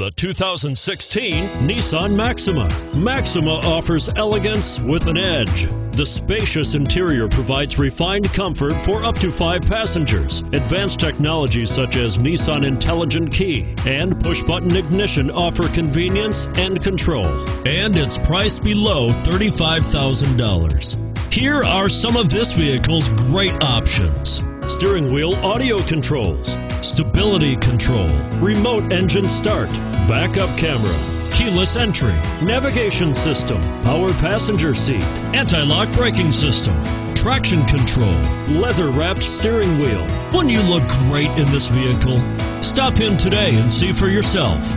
The 2016 Nissan Maxima. Maxima offers elegance with an edge. The spacious interior provides refined comfort for up to five passengers. Advanced technologies such as Nissan Intelligent Key and push button ignition offer convenience and control. And it's priced below $35,000. Here are some of this vehicle's great options steering wheel audio controls, stability control, remote engine start, backup camera, keyless entry, navigation system, power passenger seat, anti-lock braking system, traction control, leather wrapped steering wheel. Wouldn't you look great in this vehicle? Stop in today and see for yourself.